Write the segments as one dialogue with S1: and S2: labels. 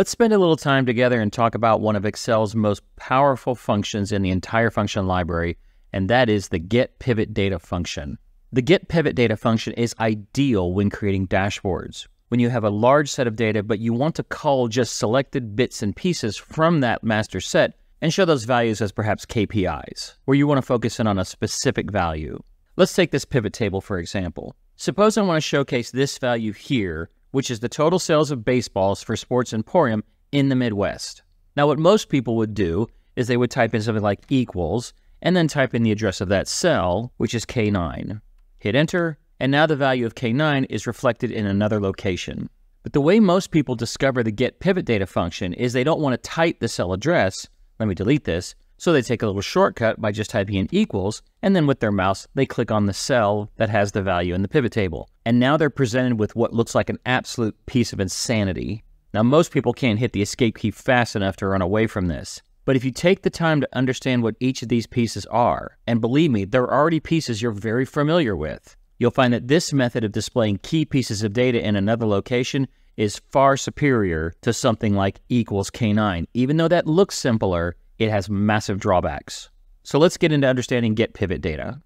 S1: Let's spend a little time together and talk about one of Excel's most powerful functions in the entire function library, and that is the get pivot data function. The get pivot data function is ideal when creating dashboards. When you have a large set of data, but you want to call just selected bits and pieces from that master set and show those values as perhaps KPIs, where you want to focus in on a specific value. Let's take this pivot table for example. Suppose I want to showcase this value here which is the total sales of baseballs for Sports Emporium in the Midwest. Now, what most people would do is they would type in something like equals and then type in the address of that cell, which is K9. Hit enter, and now the value of K9 is reflected in another location. But the way most people discover the get pivot data function is they don't want to type the cell address. Let me delete this. So they take a little shortcut by just typing in equals, and then with their mouse, they click on the cell that has the value in the pivot table. And now they're presented with what looks like an absolute piece of insanity. Now, most people can't hit the escape key fast enough to run away from this. But if you take the time to understand what each of these pieces are, and believe me, they're already pieces you're very familiar with, you'll find that this method of displaying key pieces of data in another location is far superior to something like equals K9. Even though that looks simpler, it has massive drawbacks. So let's get into understanding get pivot data.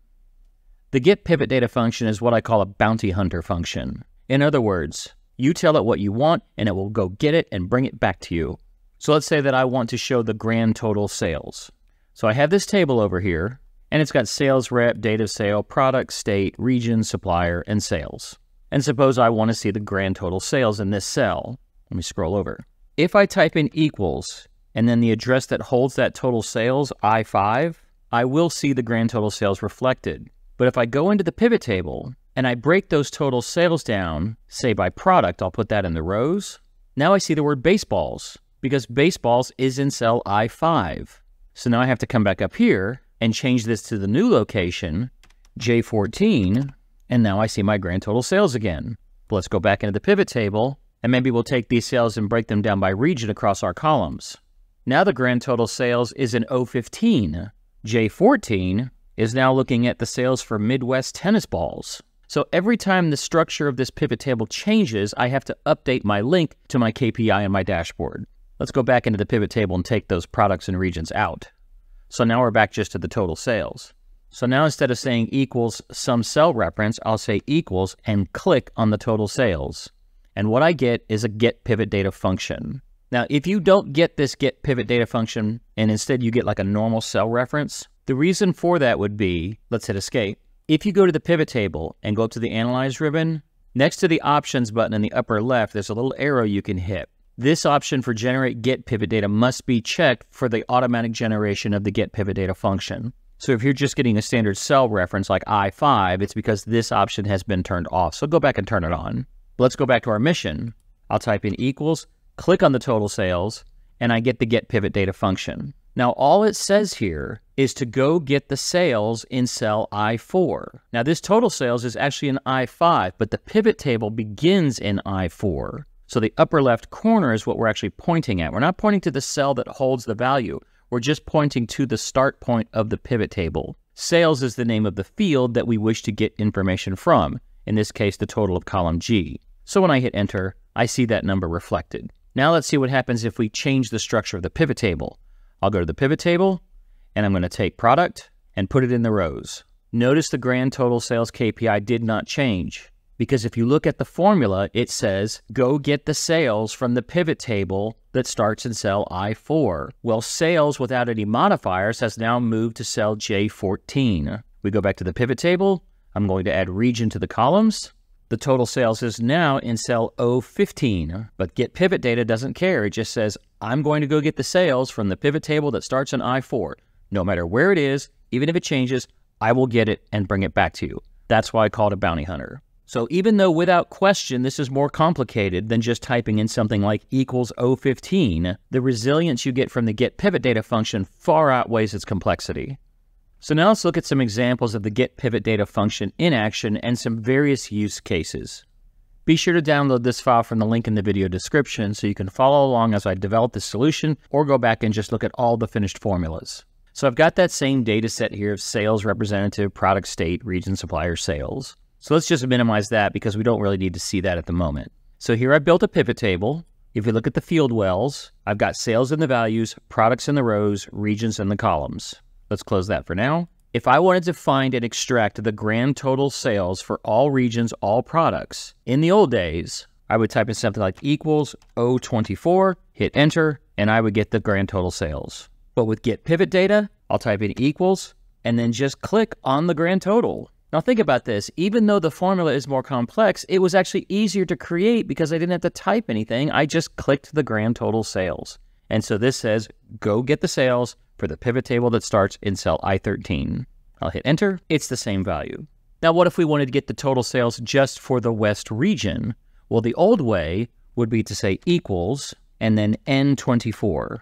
S1: The get pivot data function is what I call a bounty hunter function. In other words, you tell it what you want and it will go get it and bring it back to you. So let's say that I want to show the grand total sales. So I have this table over here and it's got sales rep, date of sale, product, state, region, supplier, and sales. And suppose I want to see the grand total sales in this cell. Let me scroll over. If I type in equals and then the address that holds that total sales, I5, I will see the grand total sales reflected. But if I go into the pivot table and I break those total sales down, say by product, I'll put that in the rows. Now I see the word baseballs because baseballs is in cell I5. So now I have to come back up here and change this to the new location, J14, and now I see my grand total sales again. But let's go back into the pivot table and maybe we'll take these sales and break them down by region across our columns. Now the grand total sales is in O15. J14 is now looking at the sales for Midwest tennis balls. So every time the structure of this pivot table changes, I have to update my link to my KPI in my dashboard. Let's go back into the pivot table and take those products and regions out. So now we're back just to the total sales. So now instead of saying equals some cell reference, I'll say equals and click on the total sales. And what I get is a get pivot data function. Now, if you don't get this get pivot data function and instead you get like a normal cell reference, the reason for that would be, let's hit escape. If you go to the pivot table and go up to the analyze ribbon, next to the options button in the upper left, there's a little arrow you can hit. This option for generate get pivot data must be checked for the automatic generation of the get pivot data function. So if you're just getting a standard cell reference like I5, it's because this option has been turned off. So go back and turn it on. Let's go back to our mission. I'll type in equals click on the total sales, and I get the get pivot data function. Now, all it says here is to go get the sales in cell I4. Now, this total sales is actually in I5, but the pivot table begins in I4. So the upper left corner is what we're actually pointing at. We're not pointing to the cell that holds the value. We're just pointing to the start point of the pivot table. Sales is the name of the field that we wish to get information from, in this case, the total of column G. So when I hit enter, I see that number reflected. Now let's see what happens if we change the structure of the pivot table. I'll go to the pivot table and I'm going to take product and put it in the rows. Notice the grand total sales KPI did not change because if you look at the formula, it says go get the sales from the pivot table that starts in cell I4. Well, sales without any modifiers has now moved to cell J14. We go back to the pivot table. I'm going to add region to the columns. The total sales is now in cell O15, but Get Pivot Data doesn't care. It just says, I'm going to go get the sales from the pivot table that starts in I4. No matter where it is, even if it changes, I will get it and bring it back to you. That's why I call it a bounty hunter. So even though without question this is more complicated than just typing in something like equals O15, the resilience you get from the get pivot data function far outweighs its complexity. So now let's look at some examples of the get pivot data function in action and some various use cases. Be sure to download this file from the link in the video description so you can follow along as I develop the solution or go back and just look at all the finished formulas. So I've got that same data set here of sales representative, product state, region supplier sales. So let's just minimize that because we don't really need to see that at the moment. So here I built a pivot table If we look at the field wells, I've got sales in the values, products in the rows, regions in the columns. Let's close that for now. If I wanted to find and extract the grand total sales for all regions, all products, in the old days, I would type in something like equals O24, hit enter, and I would get the grand total sales. But with get pivot data, I'll type in equals and then just click on the grand total. Now think about this, even though the formula is more complex, it was actually easier to create because I didn't have to type anything. I just clicked the grand total sales. And so this says, go get the sales for the pivot table that starts in cell I13. I'll hit enter, it's the same value. Now what if we wanted to get the total sales just for the West region? Well, the old way would be to say equals and then N24.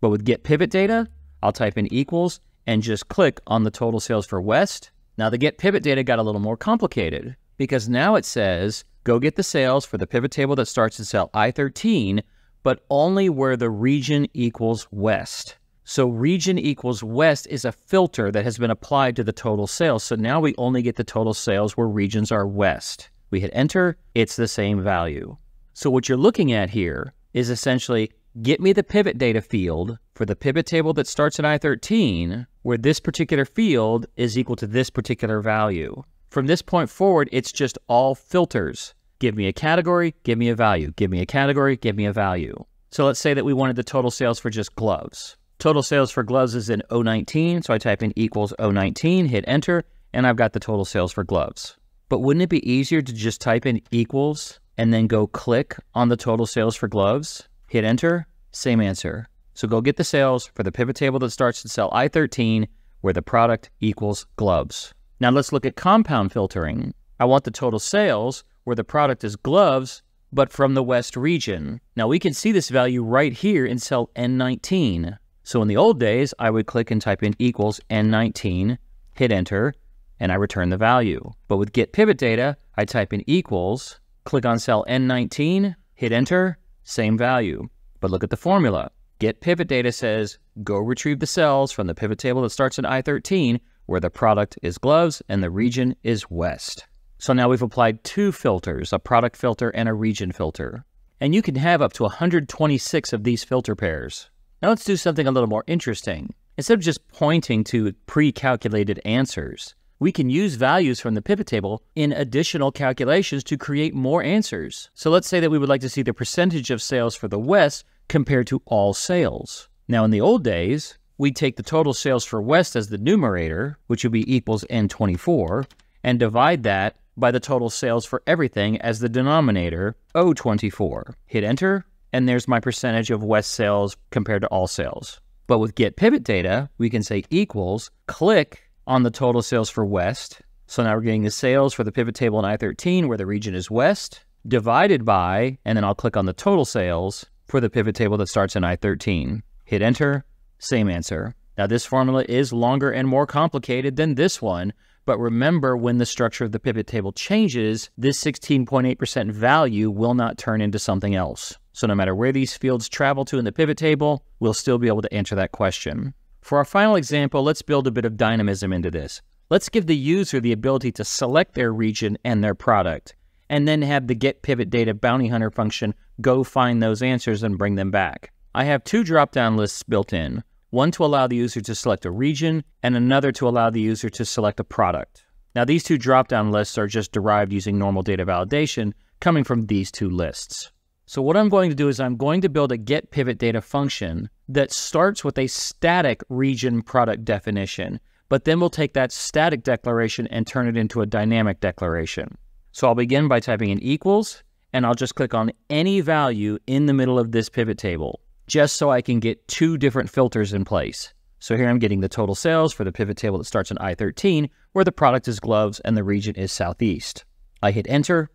S1: But with get pivot data, I'll type in equals and just click on the total sales for West. Now the get pivot data got a little more complicated because now it says go get the sales for the pivot table that starts in cell I13, but only where the region equals West. So region equals West is a filter that has been applied to the total sales. So now we only get the total sales where regions are West. We hit enter, it's the same value. So what you're looking at here is essentially get me the pivot data field for the pivot table that starts in I13, where this particular field is equal to this particular value. From this point forward, it's just all filters. Give me a category, give me a value. Give me a category, give me a value. So let's say that we wanted the total sales for just gloves. Total sales for gloves is in O19, so I type in equals O19, hit enter, and I've got the total sales for gloves. But wouldn't it be easier to just type in equals and then go click on the total sales for gloves, hit enter, same answer. So go get the sales for the pivot table that starts in cell I13 where the product equals gloves. Now let's look at compound filtering. I want the total sales where the product is gloves, but from the West region. Now we can see this value right here in cell N19. So in the old days, I would click and type in equals N19, hit enter, and I return the value. But with get pivot data, I type in equals, click on cell N19, hit enter, same value. But look at the formula. Get pivot data says, go retrieve the cells from the pivot table that starts in I13, where the product is gloves and the region is west. So now we've applied two filters, a product filter and a region filter. And you can have up to 126 of these filter pairs. Now let's do something a little more interesting. Instead of just pointing to pre-calculated answers, we can use values from the pivot table in additional calculations to create more answers. So let's say that we would like to see the percentage of sales for the West compared to all sales. Now in the old days, we'd take the total sales for West as the numerator, which would be equals N24, and divide that by the total sales for everything as the denominator, O24. Hit enter, and there's my percentage of West sales compared to all sales. But with get pivot data, we can say equals, click on the total sales for West. So now we're getting the sales for the pivot table in I-13 where the region is West, divided by, and then I'll click on the total sales for the pivot table that starts in I-13. Hit enter, same answer. Now this formula is longer and more complicated than this one, but remember when the structure of the pivot table changes, this 16.8% value will not turn into something else. So no matter where these fields travel to in the pivot table, we'll still be able to answer that question. For our final example, let's build a bit of dynamism into this. Let's give the user the ability to select their region and their product, and then have the get pivot data bounty hunter function go find those answers and bring them back. I have two drop-down lists built in, one to allow the user to select a region and another to allow the user to select a product. Now these two drop-down lists are just derived using normal data validation coming from these two lists. So what I'm going to do is I'm going to build a get pivot data function that starts with a static region product definition, but then we'll take that static declaration and turn it into a dynamic declaration. So I'll begin by typing in equals, and I'll just click on any value in the middle of this pivot table, just so I can get two different filters in place. So here I'm getting the total sales for the pivot table that starts in I-13, where the product is gloves and the region is Southeast. I hit enter,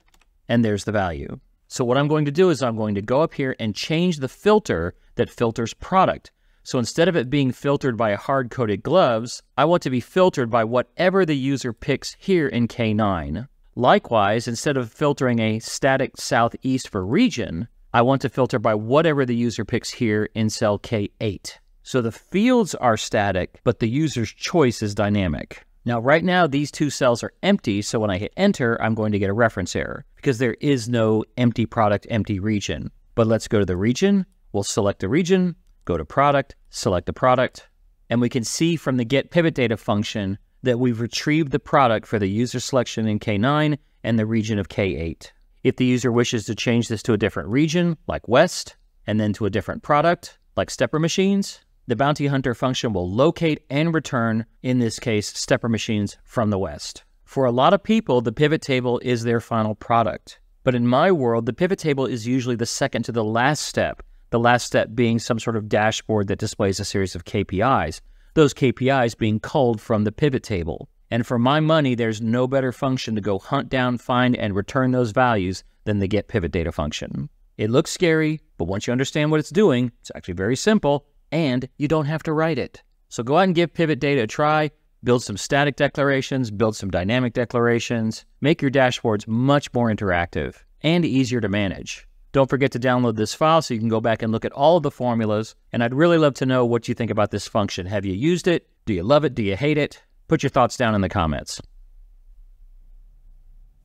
S1: and there's the value. So what I'm going to do is I'm going to go up here and change the filter that filters product. So instead of it being filtered by hard-coded gloves, I want to be filtered by whatever the user picks here in K9. Likewise, instead of filtering a static southeast for region, I want to filter by whatever the user picks here in cell K8. So the fields are static, but the user's choice is dynamic. Now, right now, these two cells are empty, so when I hit enter, I'm going to get a reference error because there is no empty product, empty region. But let's go to the region. We'll select the region, go to product, select the product, and we can see from the get pivot data function that we've retrieved the product for the user selection in K9 and the region of K8. If the user wishes to change this to a different region, like West, and then to a different product, like stepper machines, the bounty hunter function will locate and return, in this case, stepper machines from the West. For a lot of people, the pivot table is their final product. But in my world, the pivot table is usually the second to the last step the last step being some sort of dashboard that displays a series of KPIs, those KPIs being culled from the pivot table. And for my money, there's no better function to go hunt down, find, and return those values than the get pivot data function. It looks scary, but once you understand what it's doing, it's actually very simple, and you don't have to write it. So go out and give pivot data a try, build some static declarations, build some dynamic declarations, make your dashboards much more interactive and easier to manage. Don't forget to download this file so you can go back and look at all of the formulas. And I'd really love to know what you think about this function. Have you used it? Do you love it? Do you hate it? Put your thoughts down in the comments.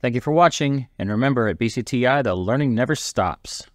S1: Thank you for watching, and remember at BCTI, the learning never stops.